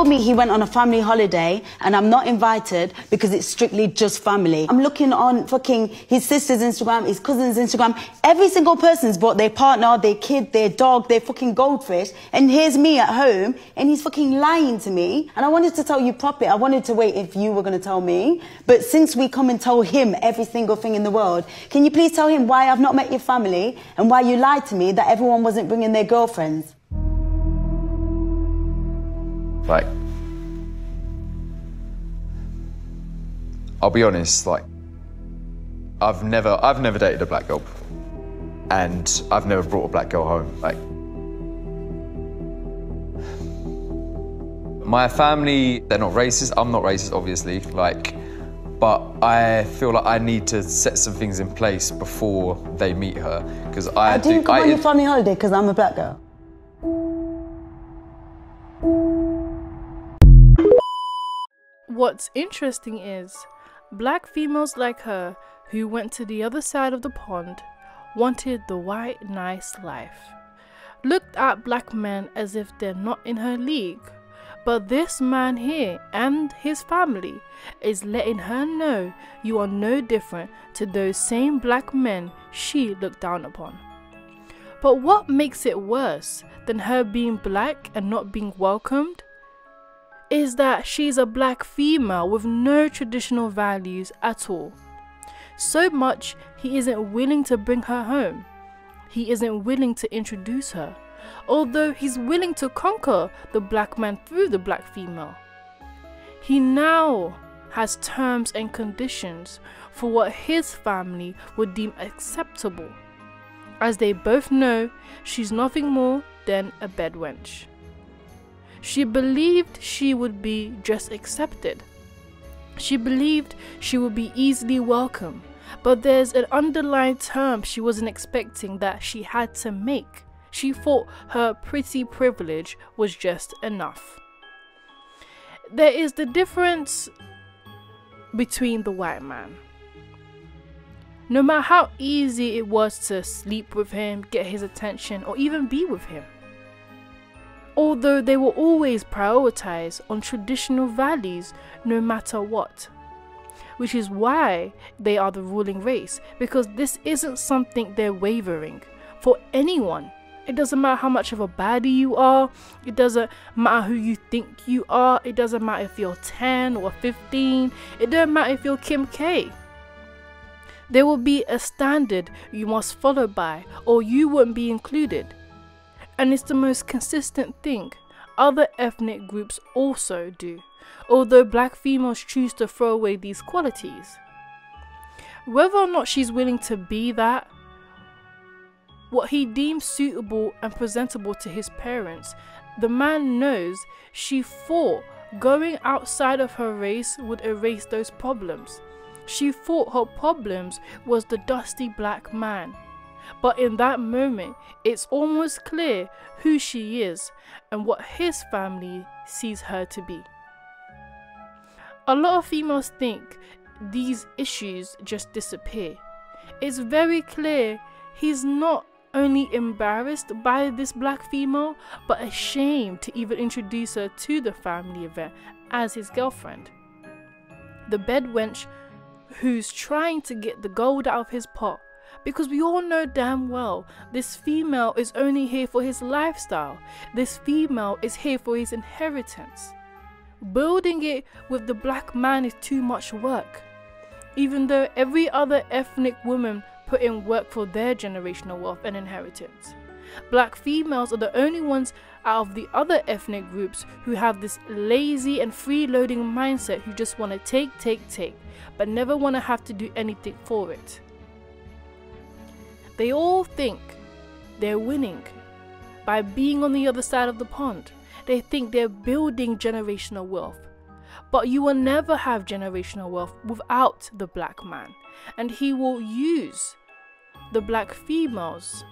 told me he went on a family holiday and I'm not invited because it's strictly just family. I'm looking on fucking his sister's Instagram, his cousin's Instagram. Every single person's brought their partner, their kid, their dog, their fucking goldfish. And here's me at home and he's fucking lying to me. And I wanted to tell you properly. I wanted to wait if you were going to tell me. But since we come and tell him every single thing in the world, can you please tell him why I've not met your family and why you lied to me that everyone wasn't bringing their girlfriends? Like, I'll be honest, like, I've never, I've never dated a black girl, and I've never brought a black girl home. Like, my family, they're not racist. I'm not racist, obviously. Like, but I feel like I need to set some things in place before they meet her because I, I didn't do, come I, on your family holiday because I'm a black girl. What's interesting is, black females like her who went to the other side of the pond wanted the white, nice life. Looked at black men as if they're not in her league. But this man here and his family is letting her know you are no different to those same black men she looked down upon. But what makes it worse than her being black and not being welcomed is that she's a black female with no traditional values at all. So much he isn't willing to bring her home. He isn't willing to introduce her, although he's willing to conquer the black man through the black female. He now has terms and conditions for what his family would deem acceptable, as they both know she's nothing more than a bed wench. She believed she would be just accepted. She believed she would be easily welcome, but there's an underlying term she wasn't expecting that she had to make. She thought her pretty privilege was just enough. There is the difference between the white man. No matter how easy it was to sleep with him, get his attention, or even be with him although they will always prioritize on traditional values no matter what. Which is why they are the ruling race, because this isn't something they're wavering for anyone. It doesn't matter how much of a baddie you are, it doesn't matter who you think you are, it doesn't matter if you're 10 or 15, it doesn't matter if you're Kim K. There will be a standard you must follow by, or you won't be included and it's the most consistent thing. Other ethnic groups also do, although black females choose to throw away these qualities. Whether or not she's willing to be that, what he deems suitable and presentable to his parents, the man knows she thought going outside of her race would erase those problems. She thought her problems was the dusty black man. But in that moment, it's almost clear who she is and what his family sees her to be. A lot of females think these issues just disappear. It's very clear he's not only embarrassed by this black female, but ashamed to even introduce her to the family event as his girlfriend. The bed wench who's trying to get the gold out of his pot because we all know damn well this female is only here for his lifestyle. This female is here for his inheritance. Building it with the black man is too much work. Even though every other ethnic woman put in work for their generational wealth and inheritance. Black females are the only ones out of the other ethnic groups who have this lazy and freeloading mindset who just want to take, take, take, but never want to have to do anything for it. They all think they're winning by being on the other side of the pond. They think they're building generational wealth. But you will never have generational wealth without the black man. And he will use the black females,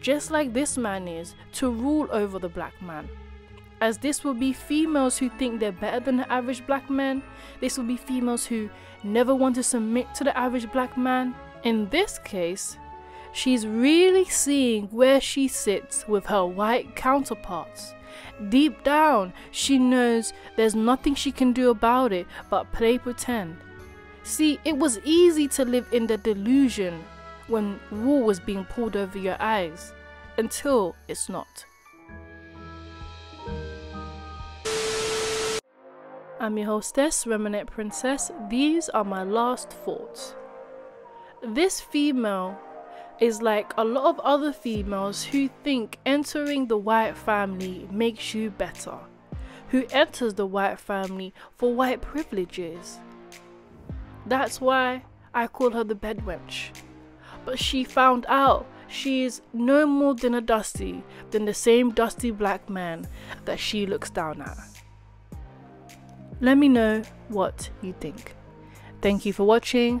just like this man is, to rule over the black man. As this will be females who think they're better than the average black man, this will be females who never want to submit to the average black man, in this case, she's really seeing where she sits with her white counterparts Deep down, she knows there's nothing she can do about it but play pretend. See, it was easy to live in the delusion when wool was being pulled over your eyes until it's not. I'm your hostess, Remnant Princess. These are my last thoughts. This female is like a lot of other females who think entering the white family makes you better, who enters the white family for white privileges. That's why I call her the bed wench. But she found out she is no more than a dusty than the same dusty black man that she looks down at. Let me know what you think. Thank you for watching.